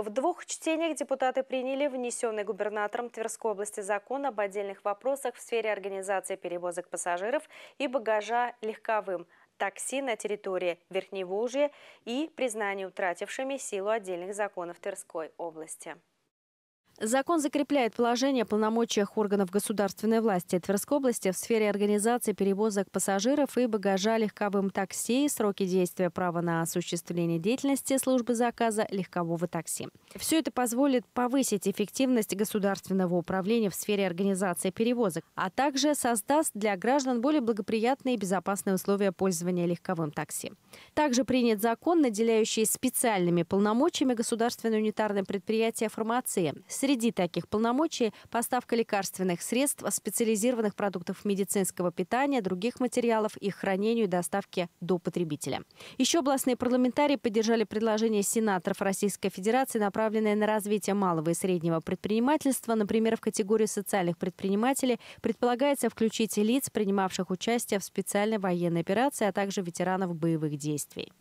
В двух чтениях депутаты приняли внесенный губернатором Тверской области закон об отдельных вопросах в сфере организации перевозок пассажиров и багажа легковым такси на территории Верхневолжья и признание утратившими силу отдельных законов Тверской области. Закон закрепляет положение полномочиях органов государственной власти Тверской области в сфере организации перевозок пассажиров и багажа легковым такси, сроки действия права на осуществление деятельности службы заказа легкового такси. Все это позволит повысить эффективность государственного управления в сфере организации перевозок, а также создаст для граждан более благоприятные и безопасные условия пользования легковым такси. Также принят закон, наделяющий специальными полномочиями государственное унитарное предприятие «Фармация». Среди таких полномочий – поставка лекарственных средств, специализированных продуктов медицинского питания, других материалов, их хранению и доставке до потребителя. Еще областные парламентарии поддержали предложение сенаторов Российской Федерации, направленное на развитие малого и среднего предпринимательства. Например, в категорию социальных предпринимателей предполагается включить лиц, принимавших участие в специальной военной операции, а также ветеранов боевых действий.